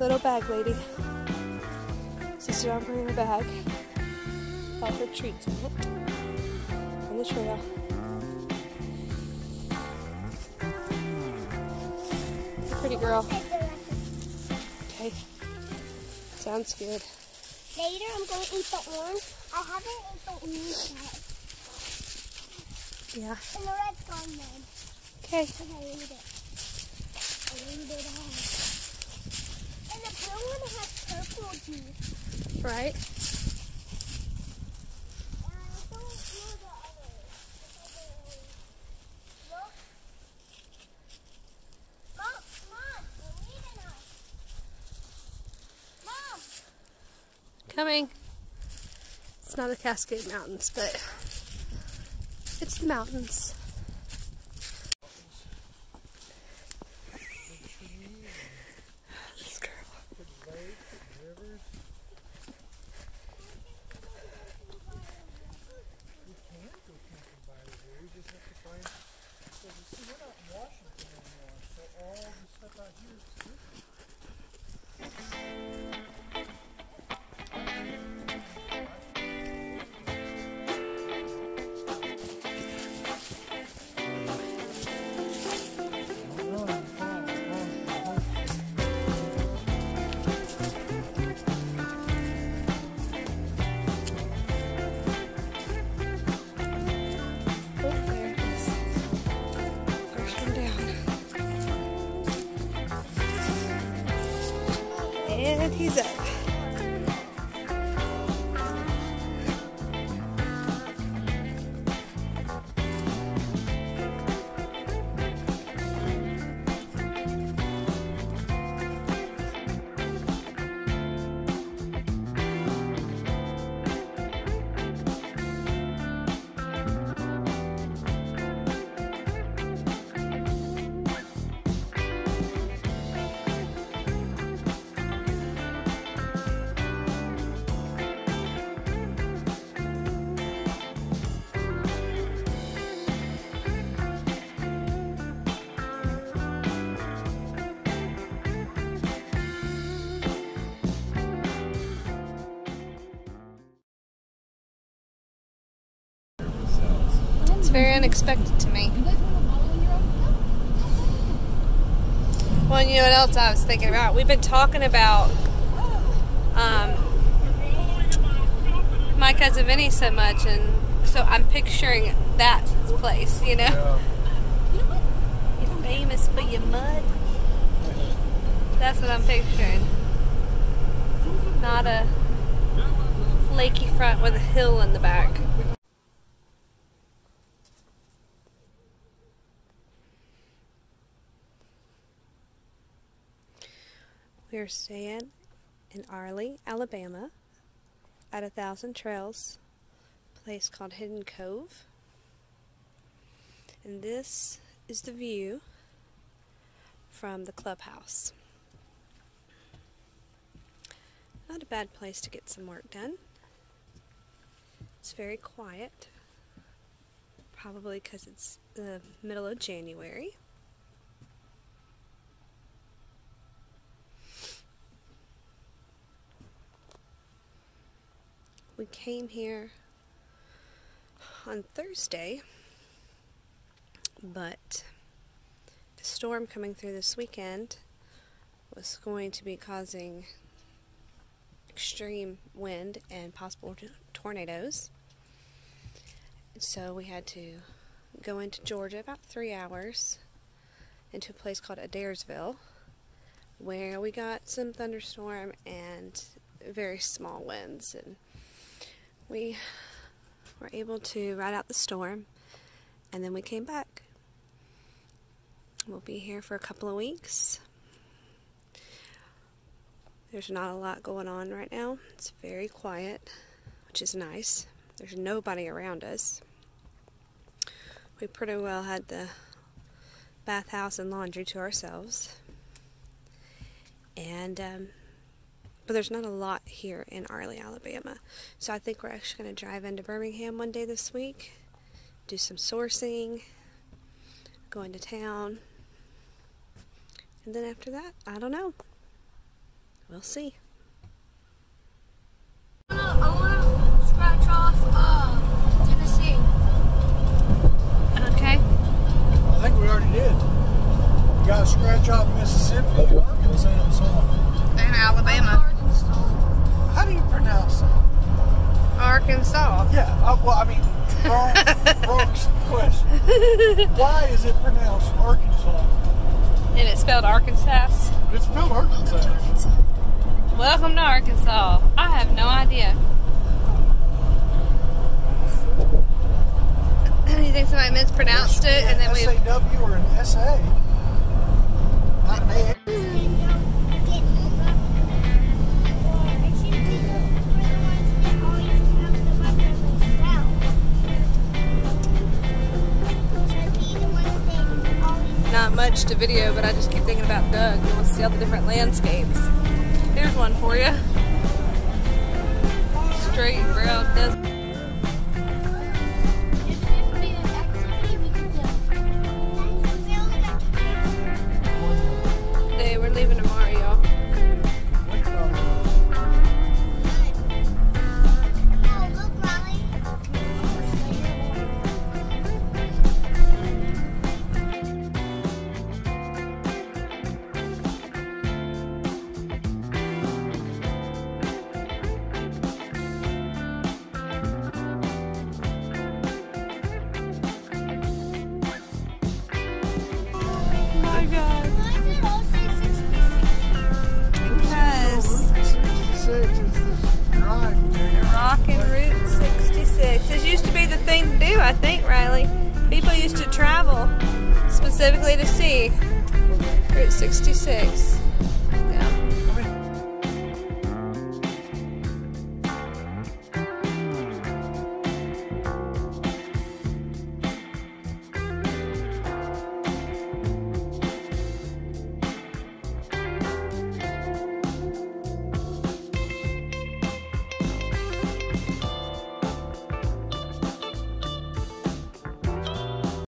little bag lady. Sister, I'm bringing her bag. All her treats in it. On the trail. Pretty girl. Okay. Sounds good. Later, I'm going to eat the orange. I haven't eaten the orange yet. Yeah. And the red's gone then. Okay. Because I ate it. I ate it all. The blue one has purple. Right. Don't. Coming. It's not the Cascade Mountains, but it's the mountains. And he's up. It's very unexpected to me. Well, you know what else I was thinking about? We've been talking about um, my cousin Vinny so much, and so I'm picturing that place, you know? You're famous for your mud. That's what I'm picturing. Not a lakey front with a hill in the back. We're staying in Arley, Alabama, at a Thousand Trails, place called Hidden Cove. And this is the view from the clubhouse. Not a bad place to get some work done. It's very quiet, probably because it's the middle of January. We came here on Thursday, but the storm coming through this weekend was going to be causing extreme wind and possible tornadoes. So we had to go into Georgia about three hours into a place called Adairsville where we got some thunderstorm and very small winds and we were able to ride out the storm and then we came back. We'll be here for a couple of weeks. There's not a lot going on right now. It's very quiet, which is nice. There's nobody around us. We pretty well had the bathhouse and laundry to ourselves. And um, but there's not a lot here in Arley, Alabama. So I think we're actually going to drive into Birmingham one day this week, do some sourcing, go into town, and then after that, I don't know. we'll see. I want to scratch off uh, Tennessee. Okay. I think we already did. We got to scratch off Mississippi, Arkansas, and so Arkansas. Yeah, uh, well, I mean, wrong, wrong question. Why is it pronounced Arkansas? And it's spelled Arkansas. It's spelled Arkansas. Welcome to Arkansas. I have no idea. you think somebody mispronounced it and then we SAW or an SA. Not an A. not video, but I just keep thinking about Doug. He wants to see all the different landscapes. Here's one for you. Straight brown desert. Do, I think, Riley. People used to travel specifically to see Route 66.